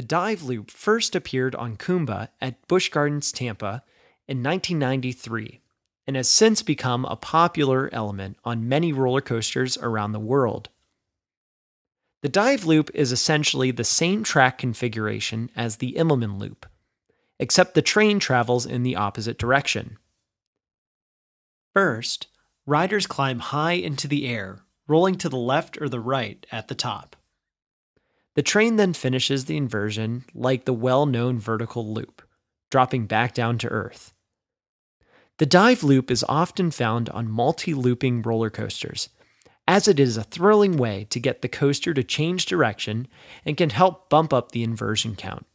The dive loop first appeared on Kumba at Busch Gardens Tampa in 1993 and has since become a popular element on many roller coasters around the world. The dive loop is essentially the same track configuration as the Immelman loop, except the train travels in the opposite direction. First, riders climb high into the air, rolling to the left or the right at the top. The train then finishes the inversion like the well known vertical loop, dropping back down to Earth. The dive loop is often found on multi looping roller coasters, as it is a thrilling way to get the coaster to change direction and can help bump up the inversion count.